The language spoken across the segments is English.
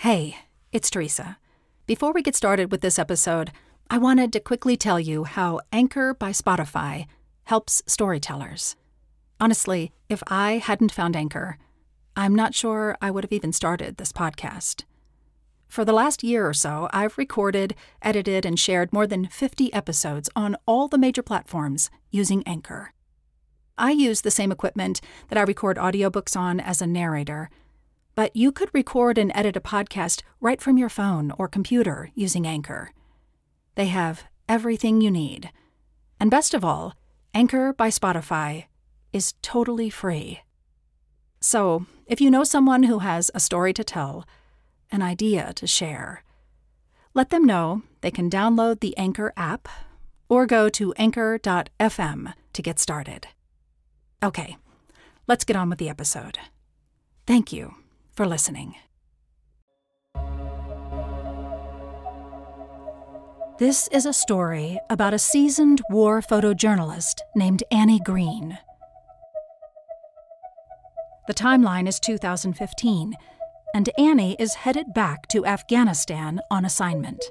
Hey, it's Teresa. Before we get started with this episode, I wanted to quickly tell you how Anchor by Spotify helps storytellers. Honestly, if I hadn't found Anchor, I'm not sure I would have even started this podcast. For the last year or so, I've recorded, edited, and shared more than 50 episodes on all the major platforms using Anchor. I use the same equipment that I record audiobooks on as a narrator, but you could record and edit a podcast right from your phone or computer using Anchor. They have everything you need. And best of all, Anchor by Spotify is totally free. So, if you know someone who has a story to tell, an idea to share. Let them know they can download the Anchor app or go to anchor.fm to get started. Okay, let's get on with the episode. Thank you for listening. This is a story about a seasoned war photojournalist named Annie Green. The timeline is 2015 and Annie is headed back to Afghanistan on assignment.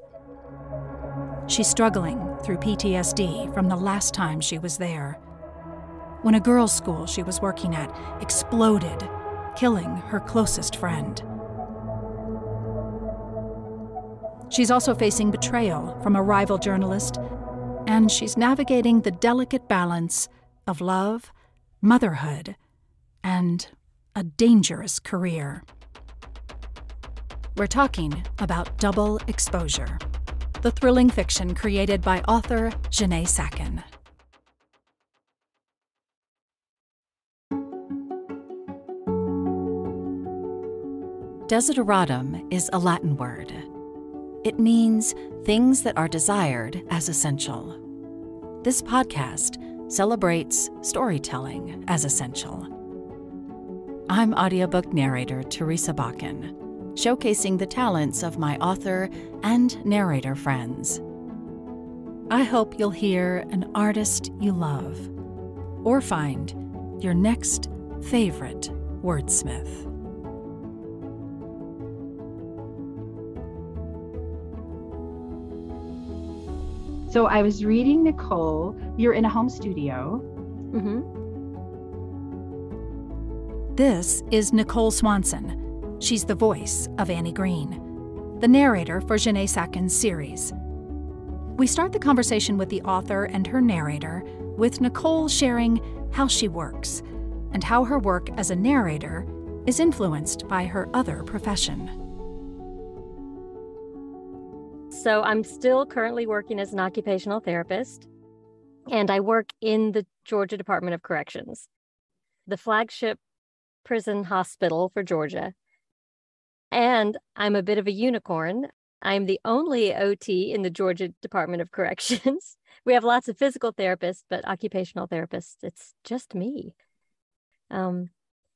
She's struggling through PTSD from the last time she was there. When a girls' school she was working at exploded, killing her closest friend. She's also facing betrayal from a rival journalist, and she's navigating the delicate balance of love, motherhood, and a dangerous career. We're talking about Double Exposure, the thrilling fiction created by author Jeannée Sacken. Desideratum is a Latin word. It means things that are desired as essential. This podcast celebrates storytelling as essential. I'm audiobook narrator Teresa Bakken showcasing the talents of my author and narrator friends. I hope you'll hear an artist you love or find your next favorite wordsmith. So I was reading Nicole. You're in a home studio. Mm-hmm. This is Nicole Swanson She's the voice of Annie Green, the narrator for Jeannée Sacken's series. We start the conversation with the author and her narrator, with Nicole sharing how she works and how her work as a narrator is influenced by her other profession. So, I'm still currently working as an occupational therapist, and I work in the Georgia Department of Corrections, the flagship prison hospital for Georgia. And I'm a bit of a unicorn. I'm the only OT in the Georgia Department of Corrections. we have lots of physical therapists, but occupational therapists, it's just me. Um,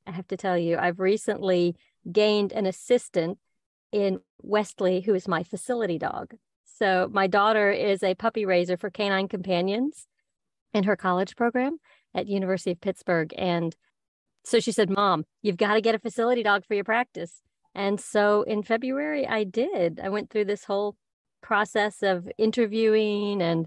I have to tell you, I've recently gained an assistant in Wesley, who is my facility dog. So my daughter is a puppy raiser for Canine Companions in her college program at University of Pittsburgh. And so she said, Mom, you've got to get a facility dog for your practice. And so in February, I did. I went through this whole process of interviewing and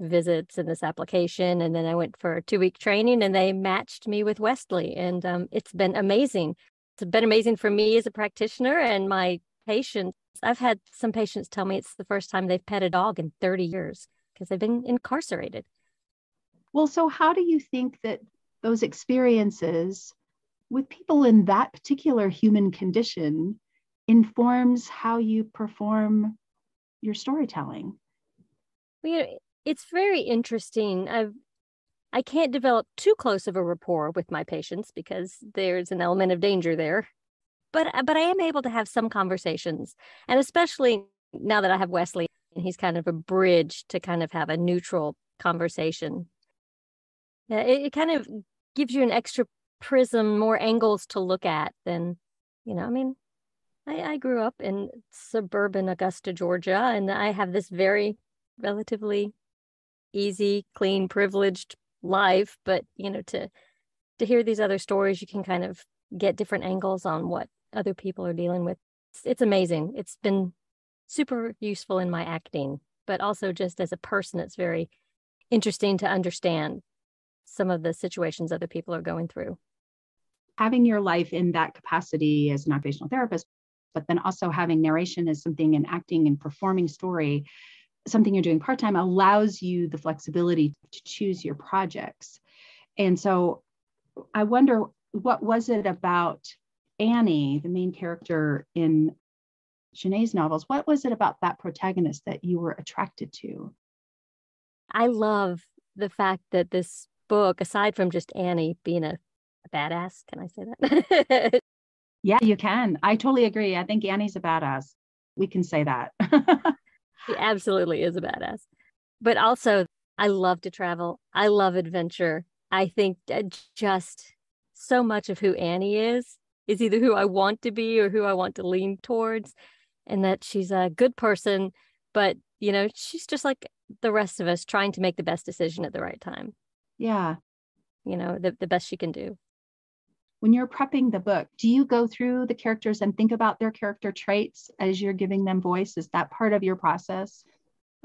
visits and this application. And then I went for a two week training and they matched me with Wesley. And um, it's been amazing. It's been amazing for me as a practitioner and my patients. I've had some patients tell me it's the first time they've pet a dog in 30 years because they've been incarcerated. Well, so how do you think that those experiences with people in that particular human condition informs how you perform your storytelling. Well, it's very interesting. I've I can't develop too close of a rapport with my patients because there's an element of danger there. But uh, but I am able to have some conversations, and especially now that I have Wesley, and he's kind of a bridge to kind of have a neutral conversation. Yeah, it, it kind of gives you an extra prism, more angles to look at than, you know, I mean, I, I grew up in suburban Augusta, Georgia, and I have this very relatively easy, clean, privileged life. But, you know, to to hear these other stories, you can kind of get different angles on what other people are dealing with. It's, it's amazing. It's been super useful in my acting, but also just as a person, it's very interesting to understand some of the situations other people are going through. Having your life in that capacity as an occupational therapist, but then also having narration as something and acting and performing story, something you're doing part time, allows you the flexibility to choose your projects. And so I wonder what was it about Annie, the main character in Jeannée's novels, what was it about that protagonist that you were attracted to? I love the fact that this book, aside from just Annie being a, a badass, can I say that? yeah, you can. I totally agree. I think Annie's a badass. We can say that. she absolutely is a badass. But also, I love to travel. I love adventure. I think just so much of who Annie is is either who I want to be or who I want to lean towards, and that she's a good person, but you know, she's just like the rest of us trying to make the best decision at the right time. Yeah. You know, the, the best she can do. When you're prepping the book, do you go through the characters and think about their character traits as you're giving them voice? Is that part of your process?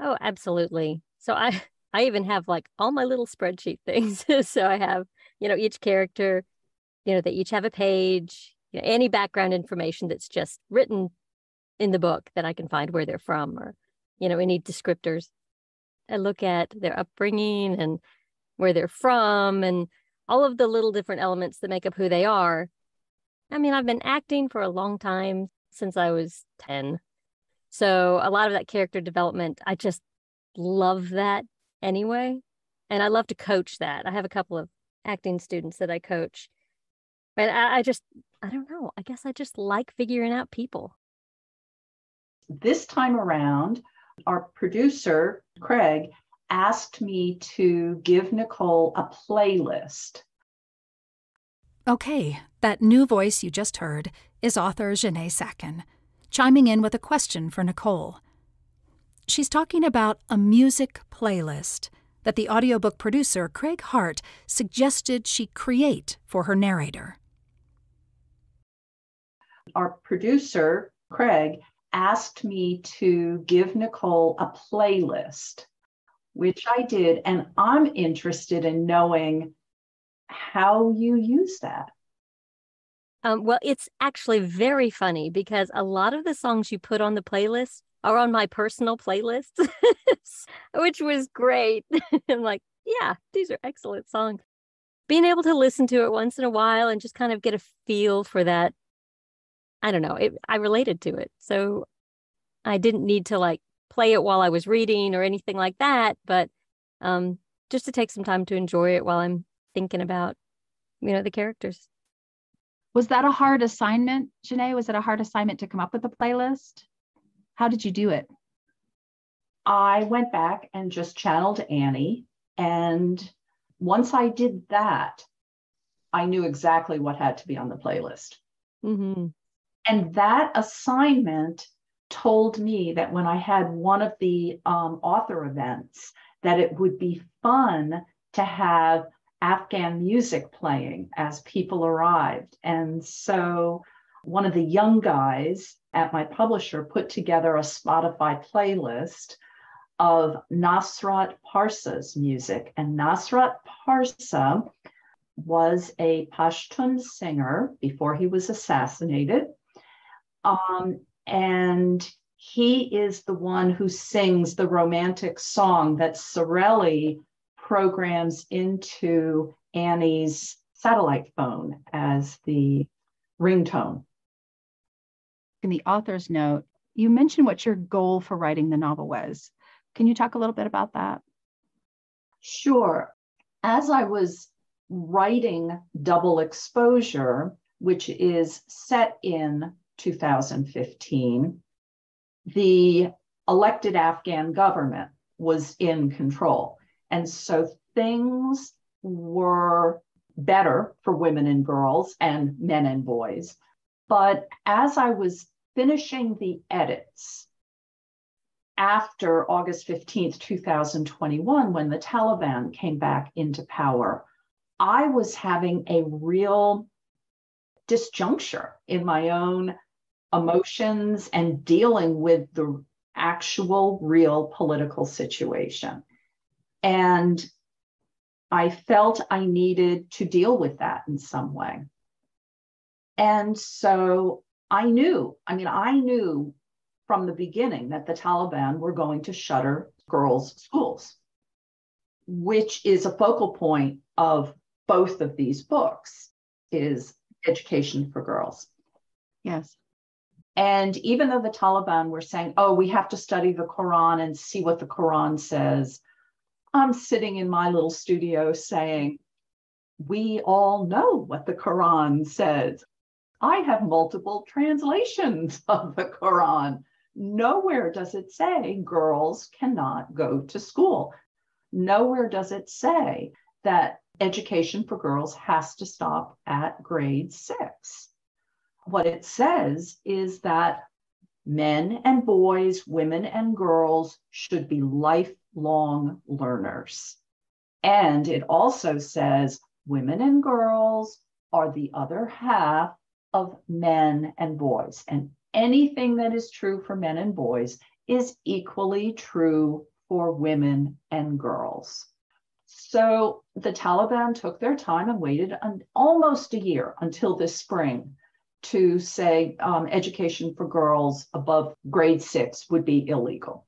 Oh, absolutely. So I I even have like all my little spreadsheet things. so I have, you know, each character, you know, they each have a page, you know, any background information that's just written in the book that I can find where they're from or, you know, any descriptors. I look at their upbringing and where they're from and all of the little different elements that make up who they are. I mean, I've been acting for a long time since I was 10. So a lot of that character development, I just love that anyway. And I love to coach that. I have a couple of acting students that I coach. And I, I just, I don't know. I guess I just like figuring out people. This time around, our producer, Craig, asked me to give Nicole a playlist. Okay, that new voice you just heard is author Jeannée Sacken, chiming in with a question for Nicole. She's talking about a music playlist that the audiobook producer Craig Hart suggested she create for her narrator. Our producer, Craig, asked me to give Nicole a playlist, which I did. And I'm interested in knowing how you use that. Um, well, it's actually very funny because a lot of the songs you put on the playlist are on my personal playlist, which was great. I'm like, yeah, these are excellent songs. Being able to listen to it once in a while and just kind of get a feel for that I don't know, it, I related to it. So I didn't need to like play it while I was reading or anything like that, but um, just to take some time to enjoy it while I'm thinking about, you know, the characters. Was that a hard assignment, Jeannée? Was it a hard assignment to come up with a playlist? How did you do it? I went back and just channeled Annie. And once I did that, I knew exactly what had to be on the playlist. Mm-hmm. And that assignment told me that when I had one of the um, author events, that it would be fun to have Afghan music playing as people arrived. And so one of the young guys at my publisher put together a Spotify playlist of Nasrat Parsa's music. And Nasrat Parsa was a Pashtun singer before he was assassinated. Um, and he is the one who sings the romantic song that Sorelli programs into Annie's satellite phone as the ringtone. In the author's note, you mentioned what your goal for writing the novel was. Can you talk a little bit about that? Sure. As I was writing Double Exposure, which is set in 2015, the elected Afghan government was in control. And so things were better for women and girls and men and boys. But as I was finishing the edits after August 15th, 2021, when the Taliban came back into power, I was having a real disjuncture in my own emotions and dealing with the actual real political situation. And I felt I needed to deal with that in some way. And so I knew, I mean, I knew from the beginning that the Taliban were going to shutter girls' schools, which is a focal point of both of these books is education for girls. Yes. And even though the Taliban were saying, oh, we have to study the Quran and see what the Quran says, I'm sitting in my little studio saying, we all know what the Quran says. I have multiple translations of the Quran. Nowhere does it say girls cannot go to school. Nowhere does it say that education for girls has to stop at grade six. What it says is that men and boys, women and girls should be lifelong learners. And it also says women and girls are the other half of men and boys. And anything that is true for men and boys is equally true for women and girls. So the Taliban took their time and waited an, almost a year until this spring to say um, education for girls above grade six would be illegal.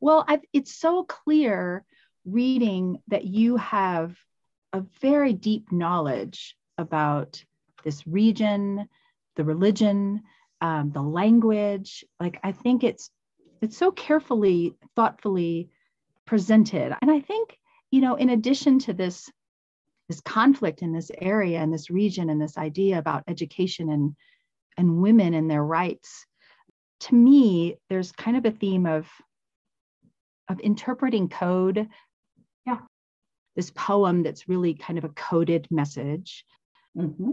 Well, I, it's so clear reading that you have a very deep knowledge about this region, the religion, um, the language. Like I think it's it's so carefully, thoughtfully presented, and I think you know, in addition to this this conflict in this area and this region and this idea about education and and women and their rights, to me, there's kind of a theme of of interpreting code. Yeah. This poem that's really kind of a coded message. Mm-hmm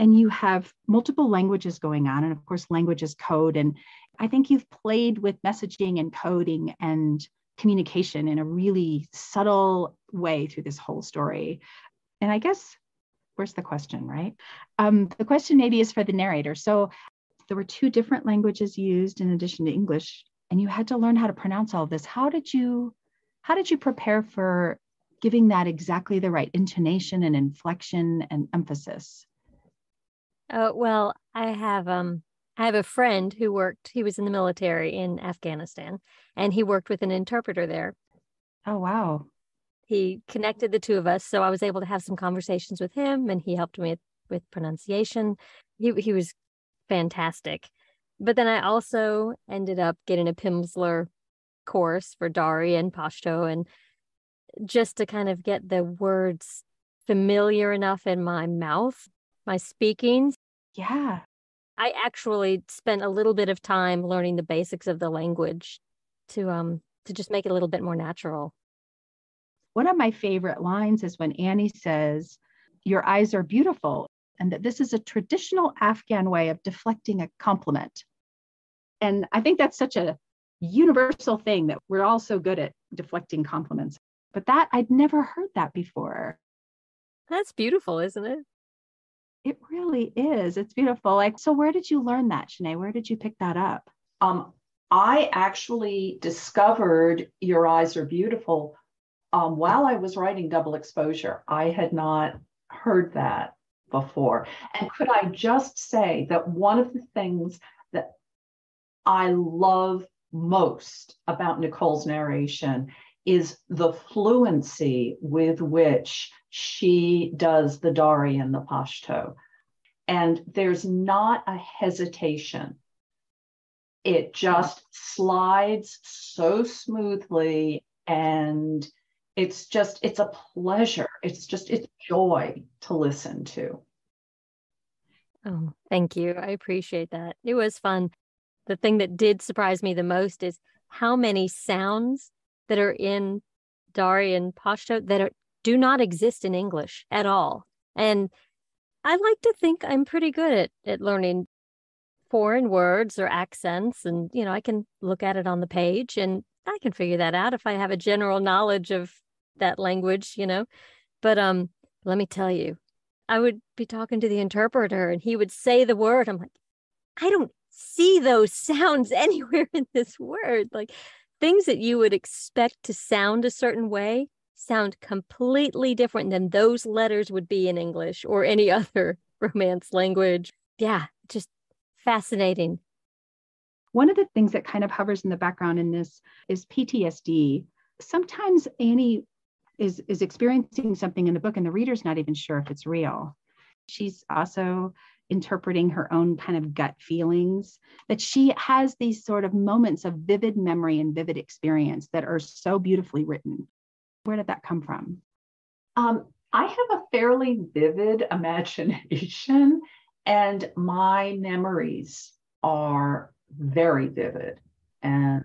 and you have multiple languages going on and of course language is code and i think you've played with messaging and coding and communication in a really subtle way through this whole story. And i guess where's the question right? Um, the question maybe is for the narrator. So there were two different languages used in addition to english and you had to learn how to pronounce all of this. How did you how did you prepare for giving that exactly the right intonation and inflection and emphasis? Uh, well, I have um I have a friend who worked. He was in the military in Afghanistan, and he worked with an interpreter there. Oh wow! He connected the two of us, so I was able to have some conversations with him, and he helped me with, with pronunciation. He he was fantastic. But then I also ended up getting a Pimsleur course for Dari and Pashto, and just to kind of get the words familiar enough in my mouth my speaking. Yeah. I actually spent a little bit of time learning the basics of the language to um to just make it a little bit more natural. One of my favorite lines is when Annie says, "Your eyes are beautiful," and that this is a traditional Afghan way of deflecting a compliment. And I think that's such a universal thing that we're all so good at deflecting compliments. But that I'd never heard that before. That's beautiful, isn't it? Really is. It's beautiful. Like, so where did you learn that, Jeannée? Where did you pick that up? Um, I actually discovered Your Eyes Are Beautiful um, while I was writing Double Exposure. I had not heard that before. And could I just say that one of the things that I love most about Nicole's narration is the fluency with which she does the Dari and the Pashto. And there's not a hesitation. It just slides so smoothly and it's just it's a pleasure. It's just it's joy to listen to. Oh thank you. I appreciate that. It was fun. The thing that did surprise me the most is how many sounds that are in Dari and Pashto that are, do not exist in English at all. And I like to think I'm pretty good at, at learning foreign words or accents. And, you know, I can look at it on the page and I can figure that out if I have a general knowledge of that language, you know. But um, let me tell you, I would be talking to the interpreter and he would say the word. I'm like, I don't see those sounds anywhere in this word. Like things that you would expect to sound a certain way sound completely different than those letters would be in English or any other Romance language. Yeah, just fascinating. One of the things that kind of hovers in the background in this is PTSD. Sometimes Annie is is experiencing something in the book and the reader's not even sure if it's real. She's also interpreting her own kind of gut feelings that she has these sort of moments of vivid memory and vivid experience that are so beautifully written where did that come from um, i have a fairly vivid imagination and my memories are very vivid and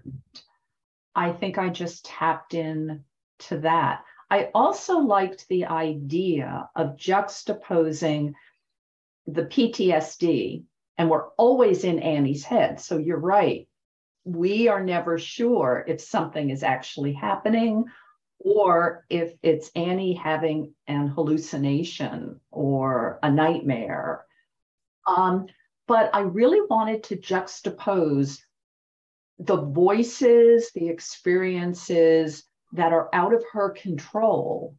i think i just tapped in to that i also liked the idea of juxtaposing the PTSD, and we're always in Annie's head. So you're right. We are never sure if something is actually happening or if it's Annie having an hallucination or a nightmare. Um, but I really wanted to juxtapose the voices, the experiences that are out of her control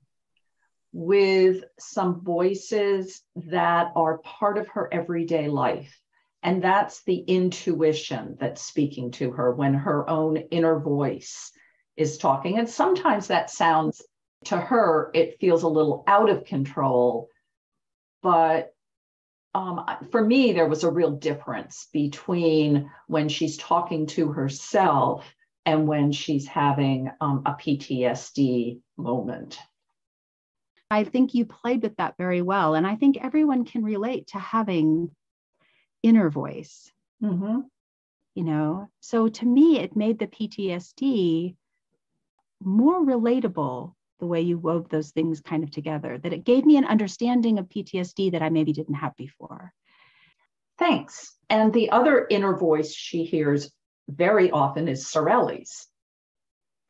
with some voices that are part of her everyday life. And that's the intuition that's speaking to her when her own inner voice is talking. And sometimes that sounds to her, it feels a little out of control. But um, for me, there was a real difference between when she's talking to herself and when she's having um, a PTSD moment. I think you played with that very well. And I think everyone can relate to having inner voice. Mm-hmm. You know, so to me, it made the PTSD more relatable the way you wove those things kind of together, that it gave me an understanding of PTSD that I maybe didn't have before. Thanks. And the other inner voice she hears very often is Sorelli's.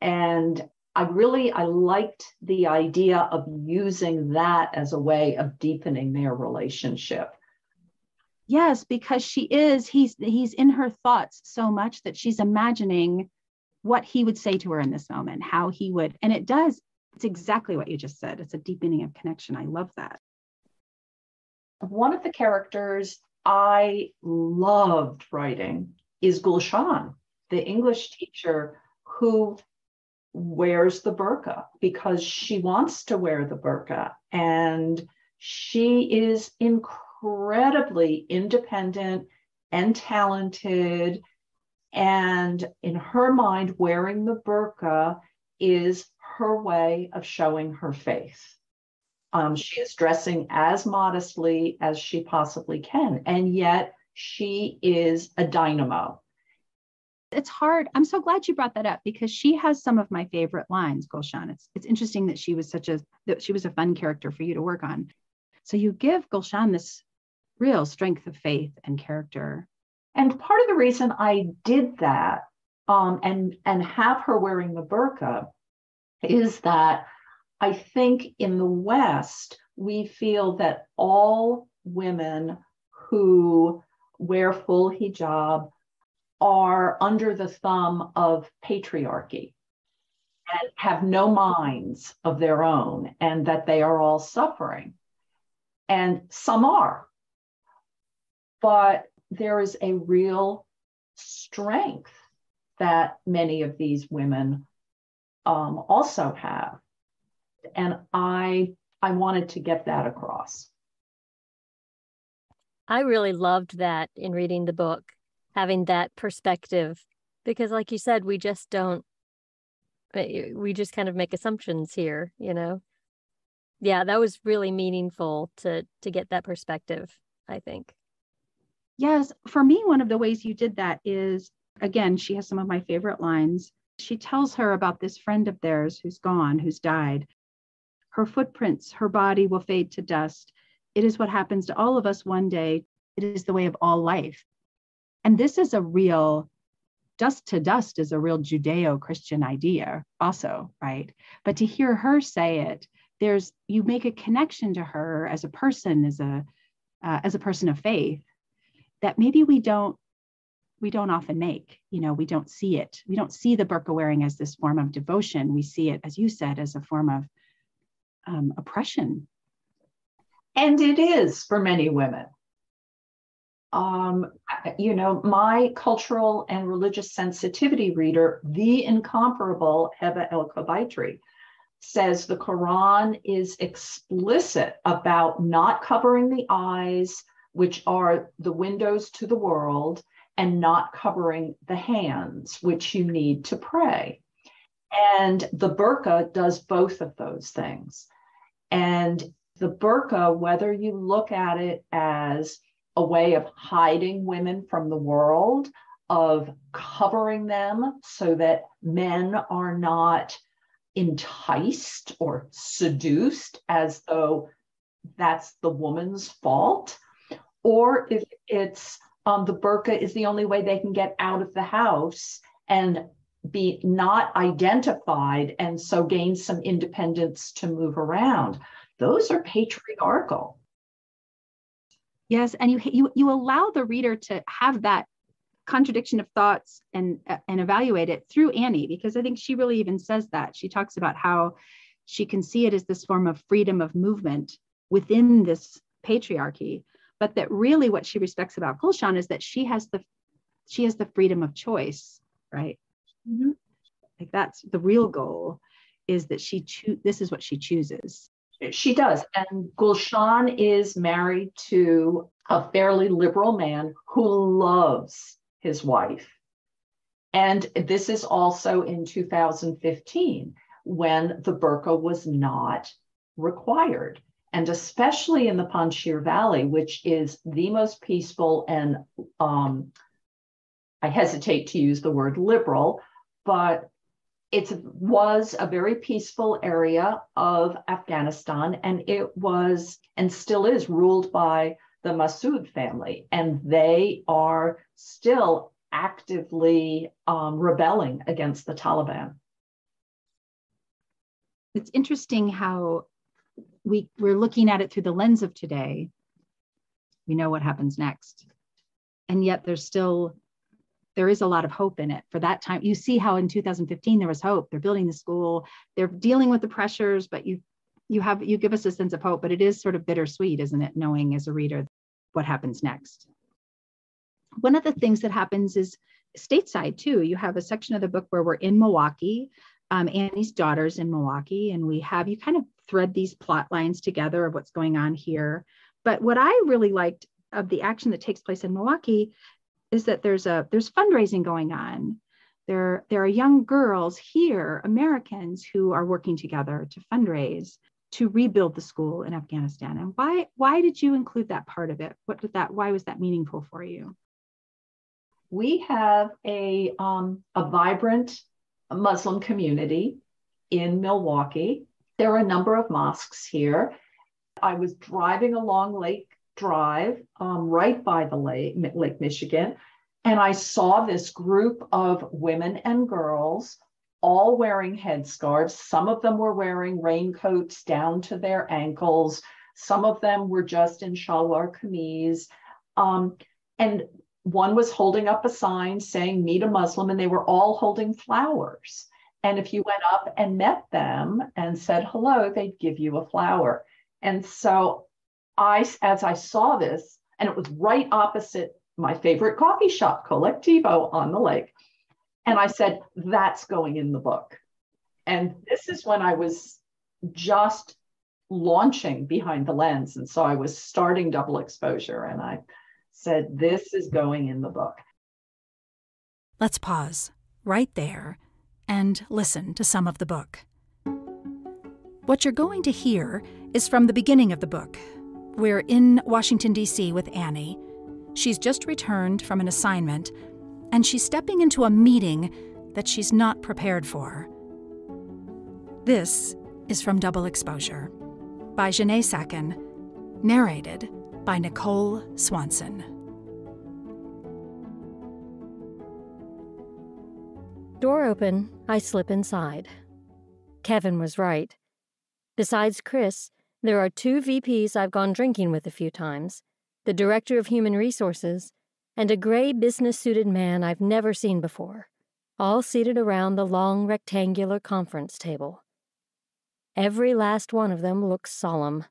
And I really I liked the idea of using that as a way of deepening their relationship. Yes, because she is he's he's in her thoughts so much that she's imagining what he would say to her in this moment, how he would and it does it's exactly what you just said. It's a deepening of connection. I love that. One of the characters I loved writing is Gulshan, the English teacher who wears the burqa because she wants to wear the burqa and she is incredibly independent and talented and in her mind wearing the burqa is her way of showing her faith um, she is dressing as modestly as she possibly can and yet she is a dynamo it's hard. I'm so glad you brought that up because she has some of my favorite lines, Gulshan. It's it's interesting that she was such a that she was a fun character for you to work on. So you give Gulshan this real strength of faith and character. And part of the reason I did that um, and and have her wearing the burqa is that I think in the West we feel that all women who wear full hijab are under the thumb of patriarchy and have no minds of their own and that they are all suffering. And some are. But there is a real strength that many of these women um, also have. And I, I wanted to get that across. I really loved that in reading the book having that perspective because like you said we just don't we just kind of make assumptions here you know yeah that was really meaningful to to get that perspective i think yes for me one of the ways you did that is again she has some of my favorite lines. She tells her about this friend of theirs who's gone who's died. Her footprints her body will fade to dust. It is what happens to all of us one day. It is the way of all life. And this is a real dust to dust is a real Judeo Christian idea, also, right? But to hear her say it there's you make a connection to her as a person as a uh, as a person of faith that maybe we don't we don't often make you know we don't see it. We don't see the burqa wearing as this form of devotion. We see it as you said as a form of um, oppression. And it is for many women. Um, you know my cultural and religious sensitivity reader the incomparable heba el-kubaitry says the quran is explicit about not covering the eyes which are the windows to the world and not covering the hands, which you need to pray. And the burqa does both of those things. And the burqa, whether you look at it as a way of hiding women from the world, of covering them so that men are not enticed or seduced as though that's the woman's fault, or if it's um, the burqa is the only way they can get out of the house and be not identified and so gain some independence to move around. Those are patriarchal. Yes, and you you you allow the reader to have that contradiction of thoughts and and evaluate it through Annie because I think she really even says that. She talks about how she can see it as this form of freedom of movement within this patriarchy but that really what she respects about Gulshan is that she has the she has the freedom of choice, right? Mm-hmm. Like that's the real goal is that she choose this is what she chooses. She does. And Gulshan is married to a fairly liberal man who loves his wife. And this is also in 2015 when the burqa was not required and especially in the Panjshir Valley, which is the most peaceful and um, I hesitate to use the word liberal, but it was a very peaceful area of Afghanistan, and it was and still is ruled by the Masood family, and they are still actively um, rebelling against the Taliban. It's interesting how we we're looking at it through the lens of today. We know what happens next. And yet there's still there is a lot of hope in it. For that time you see how in 2015 there was hope. They're building the school. They're dealing with the pressures but you you have you give us a sense of hope but it is sort of bittersweet isn't it knowing as a reader what happens next? One of the things that happens is stateside too. You have a section of the book where we're in milwaukee um, Annie's daughter's in Milwaukee, and we have you kind of thread these plot lines together of what's going on here. But what I really liked of the action that takes place in Milwaukee is that there's a there's fundraising going on. There, there are young girls here, Americans, who are working together to fundraise to rebuild the school in Afghanistan. And why why did you include that part of it? What did that why was that meaningful for you? We have a um, a vibrant Muslim community in Milwaukee. There are a number of mosques here. I was driving along Lake Drive, um, right by the lake, Lake Michigan, and I saw this group of women and girls all wearing headscarves. Some of them were wearing raincoats down to their ankles. Some of them were just in shalwar kameez. Um, and one was holding up a sign saying meet a muslim and they were all holding flowers. And if you went up and met them and said hello they'd give you a flower. And so i as i saw this and it was right opposite my favorite coffee shop colectivo on the lake and i said that's going in the book. And this is when i was just launching behind the lens. And so i was starting double exposure and i said, This is going in the book. Let's pause right there and listen to some of the book. What you're going to hear is from the beginning of the book. We're in Washington, D.C. with Annie. She's just returned from an assignment, and she's stepping into a meeting that she's not prepared for. This is from Double Exposure by Jeannée Sacken, narrated by Nicole Swanson. Door open, I slip inside. Kevin was right. Besides Chris, there are two VPs I've gone drinking with a few times, the Director of Human Resources, and a gray business suited man I've never seen before, all seated around the long rectangular conference table. Every last one of them looks solemn.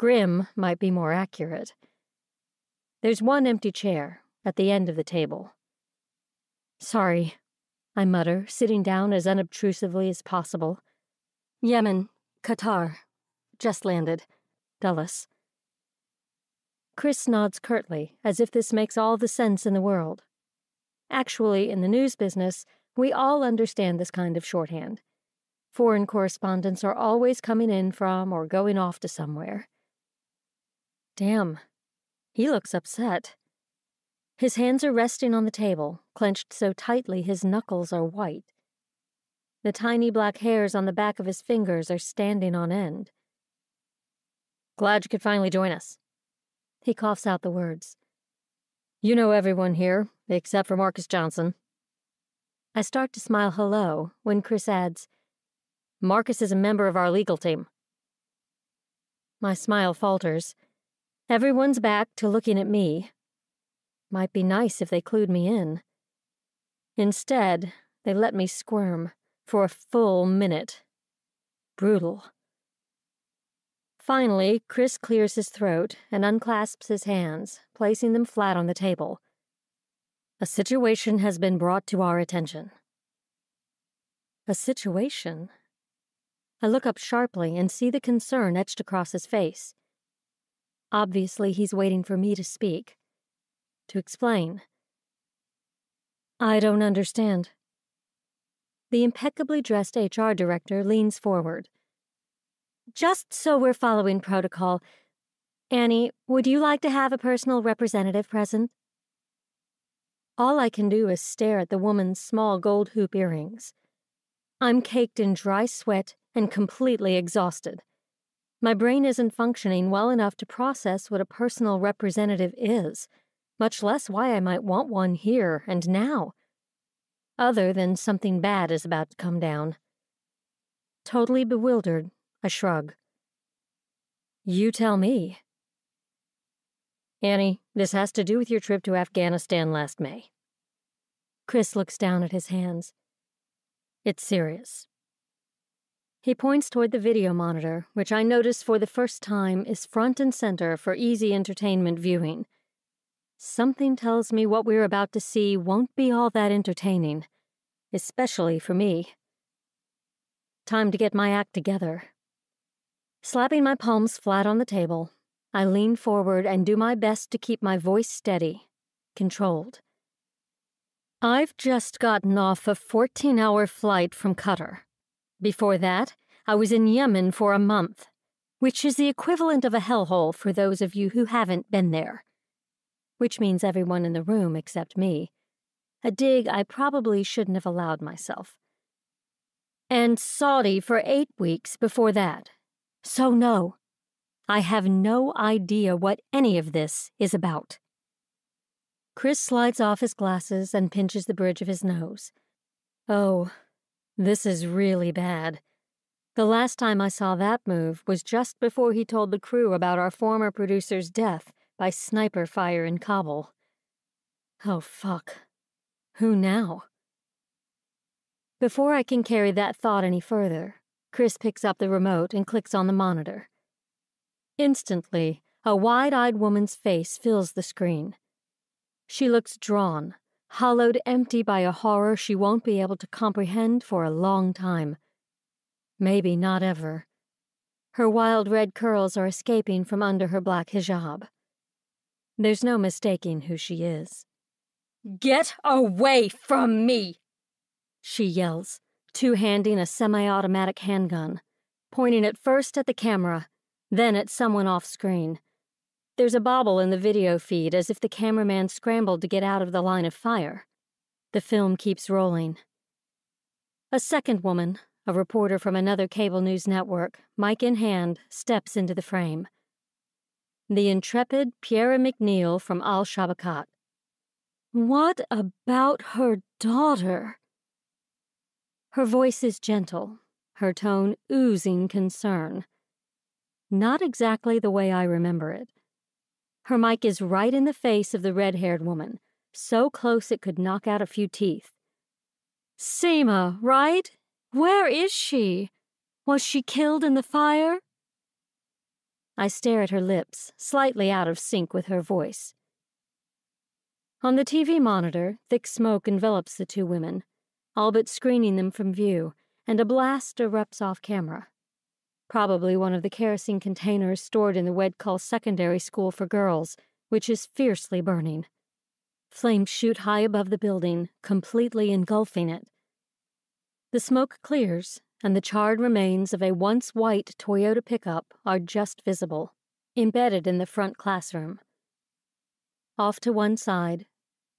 Grim might be more accurate. There's one empty chair at the end of the table. Sorry, I mutter, sitting down as unobtrusively as possible. Yemen, Qatar. Just landed. Dulles. Chris nods curtly, as if this makes all the sense in the world. Actually, in the news business, we all understand this kind of shorthand. Foreign correspondents are always coming in from or going off to somewhere. Damn, he looks upset. His hands are resting on the table, clenched so tightly his knuckles are white. The tiny black hairs on the back of his fingers are standing on end. Glad you could finally join us. He coughs out the words. You know everyone here, except for Marcus Johnson. I start to smile hello when Chris adds, Marcus is a member of our legal team. My smile falters. Everyone's back to looking at me. Might be nice if they clued me in. Instead, they let me squirm for a full minute. Brutal. Finally, Chris clears his throat and unclasps his hands, placing them flat on the table. A situation has been brought to our attention. A situation? I look up sharply and see the concern etched across his face. Obviously, he's waiting for me to speak, to explain. I don't understand. The impeccably dressed HR director leans forward just so we're following protocol, Annie, would you like to have a personal representative present? All I can do is stare at the woman's small gold hoop earrings. I'm caked in dry sweat and completely exhausted. My brain isn't functioning well enough to process what a personal representative is, much less why I might want one here and now. Other than something bad is about to come down. Totally bewildered, I shrug. You tell me. Annie, this has to do with your trip to Afghanistan last May. Chris looks down at his hands. It's serious. He points toward the video monitor, which I notice for the first time is front and center for easy entertainment viewing. Something tells me what we're about to see won't be all that entertaining, especially for me. Time to get my act together. Slapping my palms flat on the table, I lean forward and do my best to keep my voice steady, controlled. I've just gotten off a 14 hour flight from Qatar. Before that, I was in Yemen for a month, which is the equivalent of a hellhole for those of you who haven't been there. Which means everyone in the room except me. A dig I probably shouldn't have allowed myself. And Saudi for eight weeks before that, so, no, I have no idea what any of this is about. Chris slides off his glasses and pinches the bridge of his nose. Oh, this is really bad. The last time I saw that move was just before he told the crew about our former producer's death by sniper fire in Kabul. Oh, fuck. Who now? Before I can carry that thought any further, Chris picks up the remote and clicks on the monitor. Instantly, a wide eyed woman's face fills the screen. She looks drawn, hollowed empty by a horror she won't be able to comprehend for a long time. Maybe not ever. Her wild red curls are escaping from under her black hijab. There's no mistaking who she is. Get away from me! She yells, two handing a semi automatic handgun, pointing it first at the camera, then at someone off screen. There's a bobble in the video feed as if the cameraman scrambled to get out of the line of fire. The film keeps rolling. A second woman, a reporter from another cable news network, mic in hand, steps into the frame. The intrepid Pierre McNeil from Al Shabakhat. What about her daughter? Her voice is gentle, her tone oozing concern. Not exactly the way I remember it. Her mic is right in the face of the red haired woman, so close it could knock out a few teeth. Seema, right? Where is she? Was she killed in the fire? I stare at her lips, slightly out of sync with her voice. On the TV monitor, thick smoke envelops the two women, all but screening them from view, and a blast erupts off camera. Probably one of the kerosene containers stored in the Wedkull Secondary School for Girls, which is fiercely burning. Flames shoot high above the building, completely engulfing it. The smoke clears, and the charred remains of a once white Toyota pickup are just visible, embedded in the front classroom. Off to one side,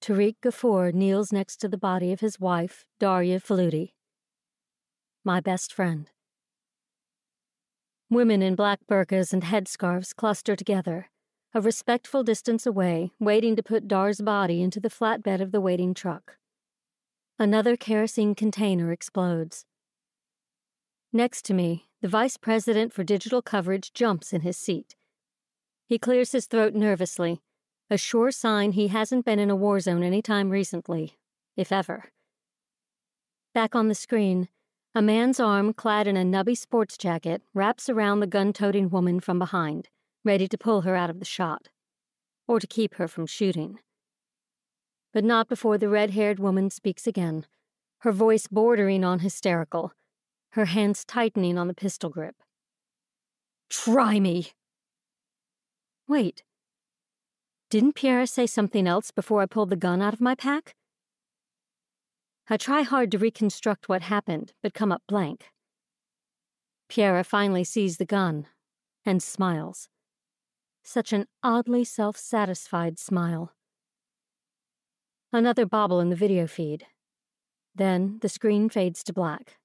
Tariq Ghafoor kneels next to the body of his wife, Darya Faluti. My best friend. Women in black burqas and headscarves cluster together, a respectful distance away, waiting to put Dar's body into the flatbed of the waiting truck. Another kerosene container explodes. Next to me, the vice president for digital coverage jumps in his seat. He clears his throat nervously a sure sign he hasn't been in a war zone any time recently, if ever. Back on the screen, a man's arm clad in a nubby sports jacket wraps around the gun toting woman from behind, ready to pull her out of the shot, or to keep her from shooting. But not before the red haired woman speaks again, her voice bordering on hysterical, her hands tightening on the pistol grip. Try me! Wait, didn't Pierre say something else before I pulled the gun out of my pack? I try hard to reconstruct what happened, but come up blank. Pierre finally sees the gun and smiles. Such an oddly self satisfied smile. Another bobble in the video feed. Then the screen fades to black.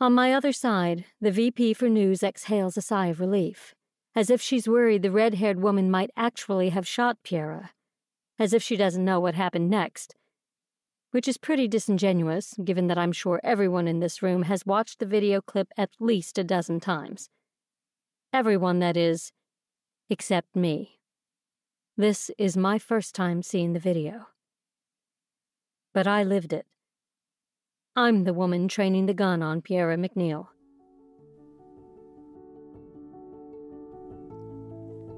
On my other side, the VP for news exhales a sigh of relief as if she's worried the red haired woman might actually have shot Piera, as if she doesn't know what happened next. Which is pretty disingenuous, given that I'm sure everyone in this room has watched the video clip at least a dozen times. Everyone, that is, except me. This is my first time seeing the video. But I lived it. I'm the woman training the gun on Pierre McNeil.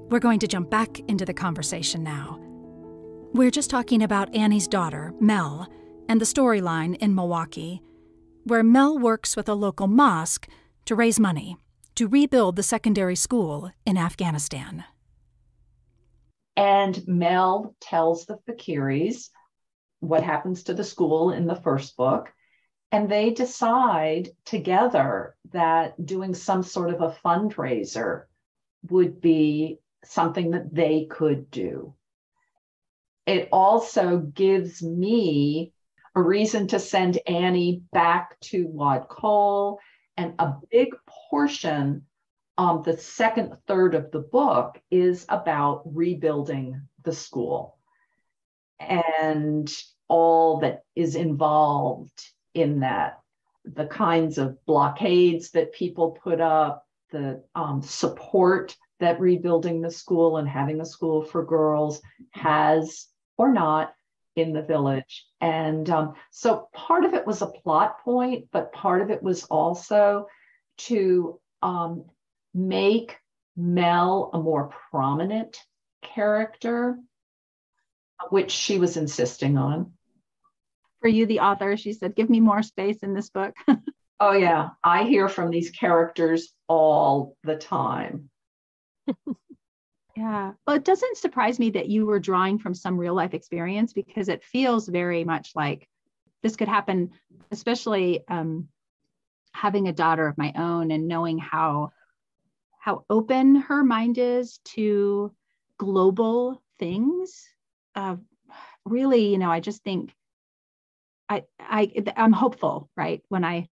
We're going to jump back into the conversation now. We're just talking about Annie's daughter, Mel, and the storyline in Milwaukee, where Mel works with a local mosque to raise money to rebuild the secondary school in Afghanistan. And Mel tells the Fakiris what happens to the school in the first book. And they decide together that doing some sort of a fundraiser would be something that they could do. It also gives me a reason to send Annie back to Wad Cole. And a big portion of the second third of the book is about rebuilding the school and all that is involved in that the kinds of blockades that people put up, the um, support that rebuilding the school and having a school for girls has or not in the village. And um, so part of it was a plot point, but part of it was also to um, make Mel a more prominent character, which she was insisting on. For you, the author, she said, give me more space in this book. oh, yeah. I hear from these characters all the time. yeah. Well, it doesn't surprise me that you were drawing from some real life experience because it feels very much like this could happen, especially um, having a daughter of my own and knowing how how open her mind is to global things. Uh, really, you know, I just think I I I'm hopeful, right? When I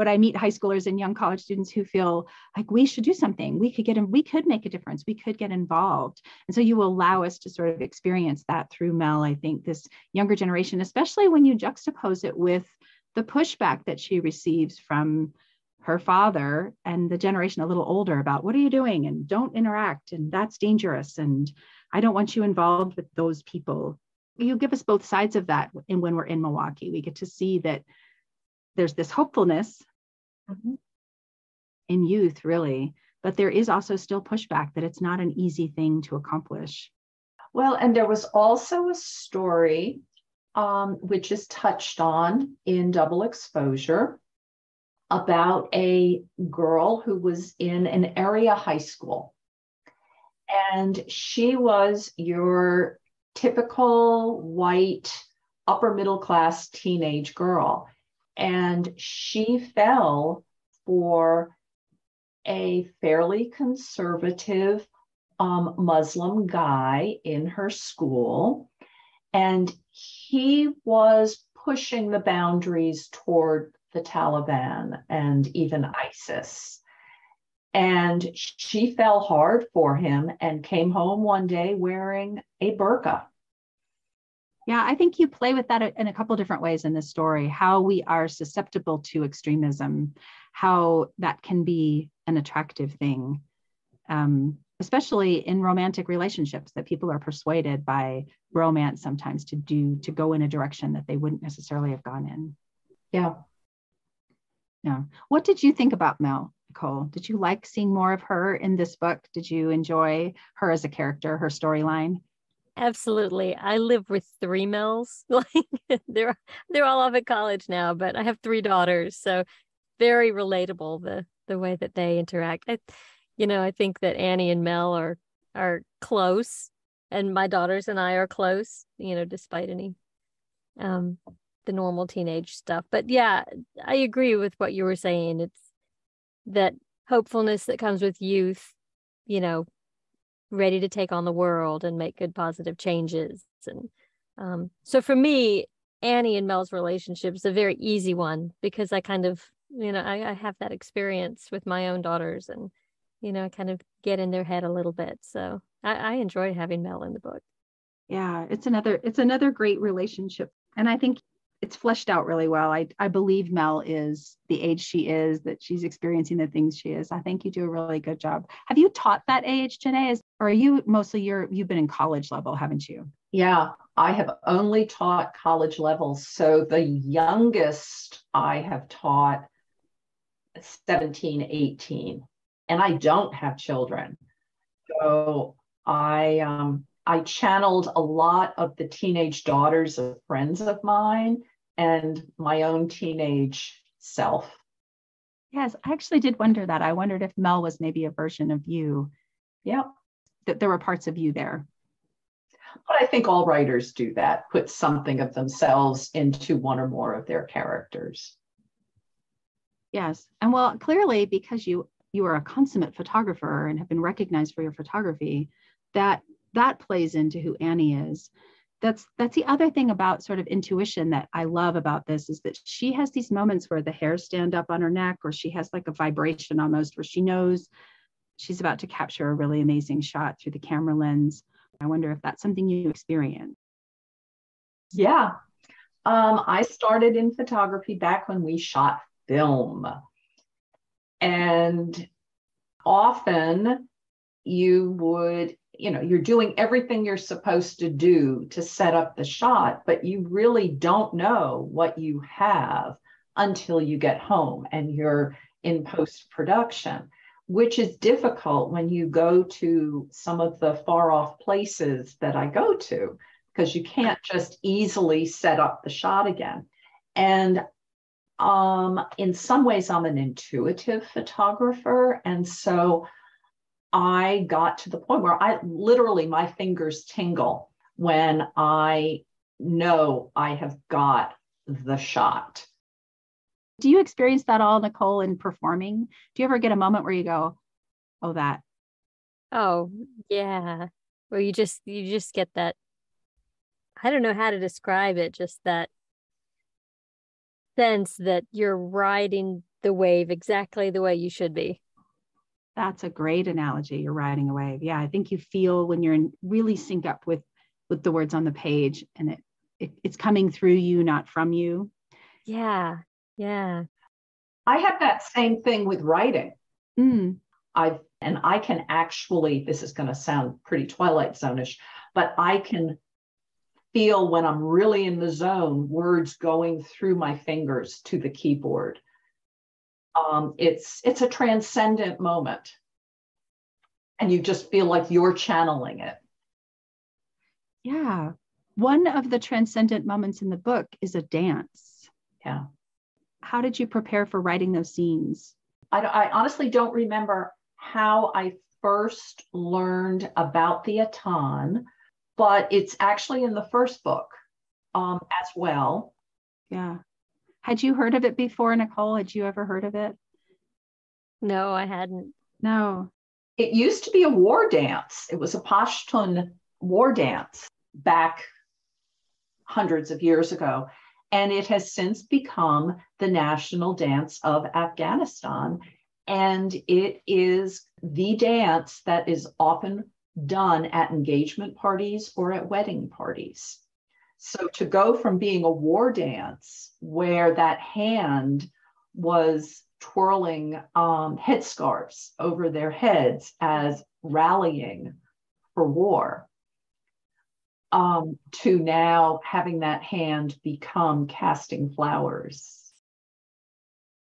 when I meet high schoolers and young college students who feel like we should do something, we could get in, we could make a difference, we could get involved. And so you allow us to sort of experience that through Mel. I think this younger generation, especially when you juxtapose it with the pushback that she receives from her father and the generation a little older about what are you doing and don't interact and that's dangerous and I don't want you involved with those people. You give us both sides of that and when we're in Milwaukee. We get to see that there's this hopefulness mm-hmm. in youth, really, but there is also still pushback that it's not an easy thing to accomplish. Well, and there was also a story um, which is touched on in Double Exposure about a girl who was in an area high school. And she was your typical white upper middle class teenage girl. And she fell for a fairly conservative um, Muslim guy in her school. And he was pushing the boundaries toward the Taliban and even ISIS. And she fell hard for him and came home one day wearing a burqa. Yeah, I think you play with that in a couple different ways in this story how we are susceptible to extremism, how that can be an attractive thing, um, especially in romantic relationships, that people are persuaded by romance sometimes to do, to go in a direction that they wouldn't necessarily have gone in. Yeah. Yeah. What did you think about Mel, Nicole? Did you like seeing more of her in this book? Did you enjoy her as a character, her storyline? Absolutely. I live with three Mels. Like they're they're all off at college now, but I have three daughters, so very relatable the the way that they interact. I, you know, I think that Annie and Mel are are close, and my daughters and I are close. You know, despite any um the normal teenage stuff. But yeah, I agree with what you were saying. It's that hopefulness that comes with youth, you know, ready to take on the world and make good positive changes. And um, so for me, Annie and Mel's relationship is a very easy one because I kind of, you know, I, I have that experience with my own daughters and, you know, I kind of get in their head a little bit. So I, I enjoy having Mel in the book. Yeah, it's another it's another great relationship. And I think it's fleshed out really well. I, I believe Mel is the age she is, that she's experiencing the things she is. I think you do a really good job. Have you taught that age, Jeannée? Is, or are you mostly you're you've been in college level, haven't you? Yeah, I have only taught college levels. So the youngest I have taught 17, 18, and I don't have children. So I um I channeled a lot of the teenage daughters of friends of mine and my own teenage self. Yes, I actually did wonder that. I wondered if Mel was maybe a version of you. Yeah. That there were parts of you there. But I think all writers do that, put something of themselves into one or more of their characters. Yes. And well, clearly because you you are a consummate photographer and have been recognized for your photography, that that plays into who Annie is that's that's the other thing about sort of intuition that I love about this is that she has these moments where the hairs stand up on her neck or she has like a vibration almost where she knows she's about to capture a really amazing shot through the camera lens. I wonder if that's something you experience. Yeah. Um, I started in photography back when we shot film. And often you would you know you're doing everything you're supposed to do to set up the shot but you really don't know what you have until you get home and you're in post production which is difficult when you go to some of the far off places that I go to because you can't just easily set up the shot again and um, in some ways i'm an intuitive photographer and so I got to the point where I literally my fingers tingle when I know I have got the shot. Do you experience that all, Nicole, in performing? Do you ever get a moment where you go, oh, that? Oh, yeah. Where you just you just get that I don't know how to describe it, just that sense that you're riding the wave exactly the way you should be. That's a great analogy. You're riding a wave. Yeah, I think you feel when you're in really sync up with with the words on the page and it, it it's coming through you, not from you. Yeah. Yeah. I have that same thing with writing. Mm. I've and I can actually, this is going to sound pretty Twilight Zone-ish, but I can feel when I'm really in the zone, words going through my fingers to the keyboard. Um, it's it's a transcendent moment, and you just feel like you're channeling it. Yeah. One of the transcendent moments in the book is a dance. Yeah. How did you prepare for writing those scenes? I, I honestly don't remember how I first learned about the Attan, but it's actually in the first book um, as well. Yeah. Had you heard of it before, Nicole? Had you ever heard of it? No, I hadn't. No. It used to be a war dance. It was a Pashtun war dance back hundreds of years ago. And it has since become the national dance of Afghanistan. And it is the dance that is often done at engagement parties or at wedding parties. So to go from being a war dance where that hand was twirling um, headscarves over their heads as rallying for war um, to now having that hand become casting flowers.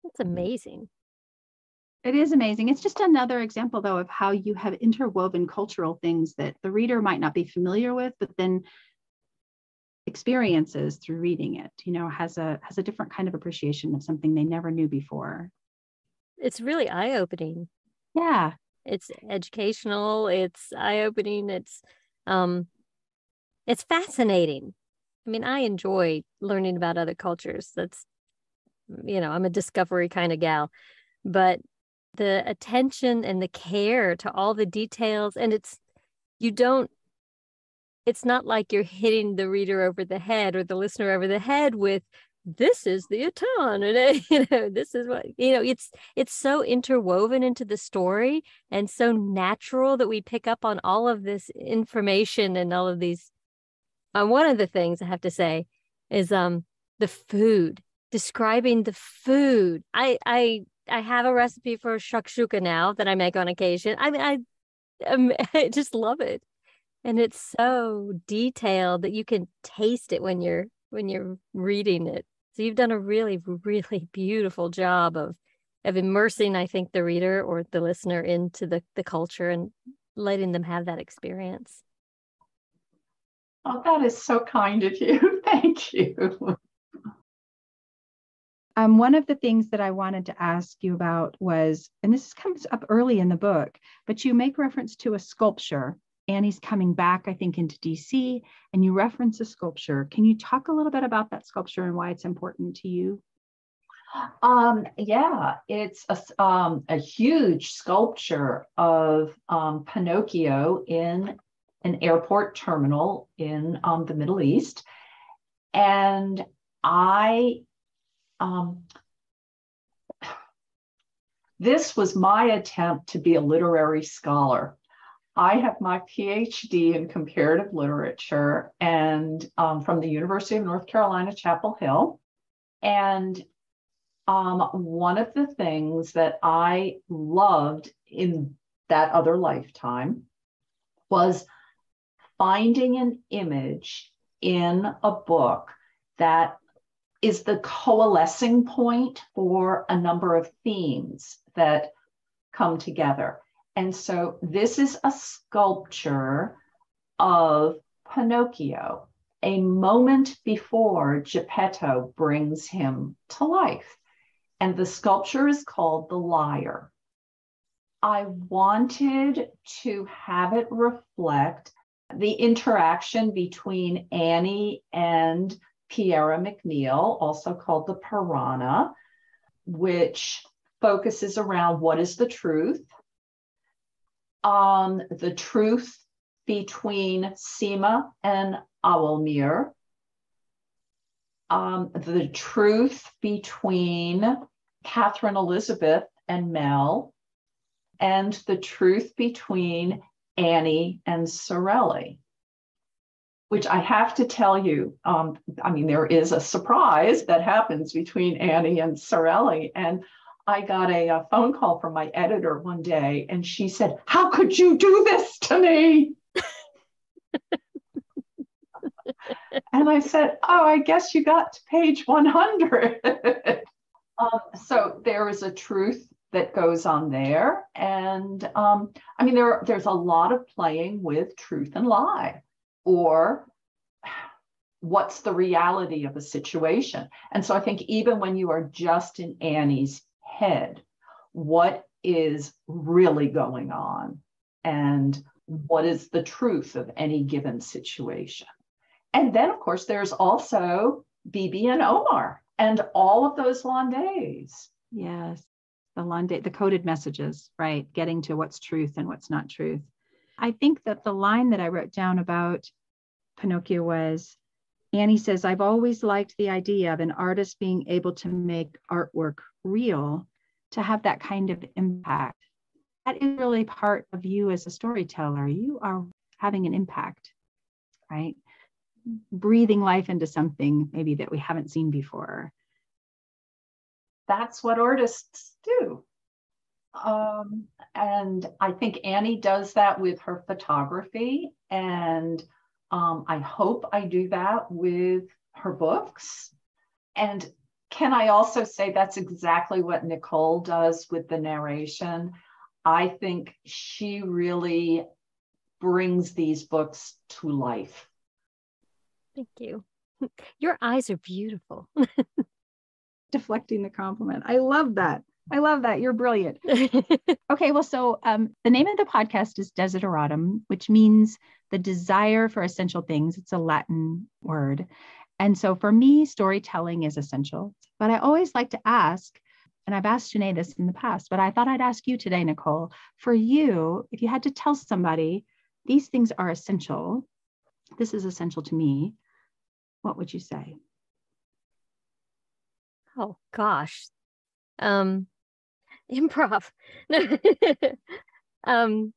That's amazing. It is amazing. It's just another example, though, of how you have interwoven cultural things that the reader might not be familiar with, but then experiences through reading it. You know, has a has a different kind of appreciation of something they never knew before. It's really eye opening. Yeah, it's educational. It's eye opening. It's um, it's fascinating. I mean, I enjoy learning about other cultures. That's, you know, I'm a discovery kind of gal, but the attention and the care to all the details, and it's, you don't, it's not like you're hitting the reader over the head or the listener over the head with, this is the Attan and you know this is what you know it's it's so interwoven into the story and so natural that we pick up on all of this information and all of these uh, one of the things I have to say is um the food, describing the food. I I I have a recipe for shakshuka now that I make on occasion. I mean, I um, I just love it, and it's so detailed that you can taste it when you're when you're reading it. So you've done a really really beautiful job of of immersing, I think, the reader or the listener into the the culture and letting them have that experience. Oh, that is so kind of you. Thank you. Um, one of the things that I wanted to ask you about was, and this comes up early in the book, but you make reference to a sculpture. Annie's coming back, I think, into DC, and you reference a sculpture. Can you talk a little bit about that sculpture and why it's important to you? Um, yeah, it's a, um, a huge sculpture of um, Pinocchio in an airport terminal in um, the Middle East. And I, um, this was my attempt to be a literary scholar. I have my PhD in comparative literature and um, from the University of North Carolina, Chapel Hill. And um, one of the things that I loved in that other lifetime was finding an image in a book that is the coalescing point for a number of themes that come together. And so this is a sculpture of Pinocchio, a moment before Geppetto brings him to life. And the sculpture is called The Liar. I wanted to have it reflect the interaction between Annie and Piera McNeil, also called the Piranha, which focuses around what is the truth, um, the truth between Sima and Awalmir, um, the truth between Catherine Elizabeth and Mel, and the truth between Annie and Sorelli. which I have to tell you, um, I mean, there is a surprise that happens between Annie and Sorelli. And I got a, a, phone call from my editor one day, and she said, How could you do this to me? and I said, Oh, I guess you got to page 100. um, so there is a truth that goes on there. And um, I mean, there, there's a lot of playing with truth and lie or what's the reality of a situation. And so I think even when you are just in Annie's head, what is really going on and what is the truth of any given situation. And then, of course, there's also Bibi and Omar and all of those days. Yes, the the coded messages, right? Getting to what's truth and what's not truth. I think that the line that I wrote down about Pinocchio was Annie says, I've always liked the idea of an artist being able to make artwork real, to have that kind of impact. That is really part of you as a storyteller. You are having an impact, right? Breathing life into something maybe that we haven't seen before. That's what artists do. Um, and I think Annie does that with her photography and um, I hope I do that with her books. And can I also say that's exactly what Nicole does with the narration? I think she really brings these books to life. Thank you. Your eyes are beautiful. Deflecting the compliment. I love that. I love that. You're brilliant. okay, well, so um, the name of the podcast is Desideratum, which means the desire for essential things. It's a Latin word. And so for me, storytelling is essential. But I always like to ask, and I've asked Jeannée this in the past, but I thought I'd ask you today, Nicole, for you, if you had to tell somebody these things are essential, this is essential to me, what would you say? Oh gosh. Um improv. um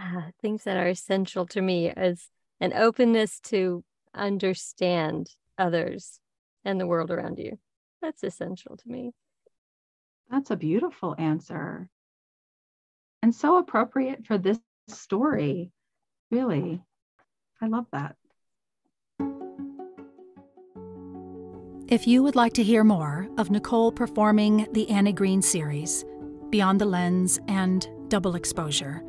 uh, things that are essential to me is an openness to understand others and the world around you. That's essential to me. That's a beautiful answer. And so appropriate for this story. Really. I love that. If you would like to hear more of Nicole performing the Annie Green series, Beyond the Lens and Double Exposure,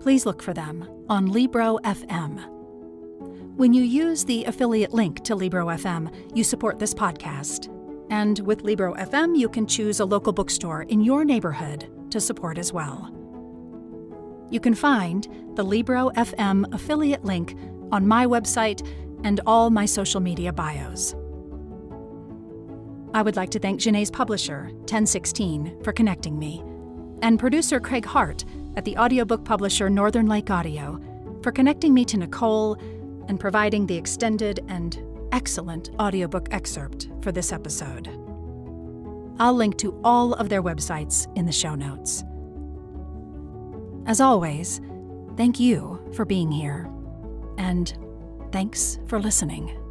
please look for them on Libro FM. When you use the affiliate link to Libro FM, you support this podcast. And with Libro FM, you can choose a local bookstore in your neighborhood to support as well. You can find the Libro FM affiliate link on my website and all my social media bios. I would like to thank Jeannée's publisher, 1016, for connecting me, and producer Craig Hart at the audiobook publisher Northern Lake Audio for connecting me to Nicole and providing the extended and excellent audiobook excerpt for this episode. I'll link to all of their websites in the show notes. As always, thank you for being here, and thanks for listening.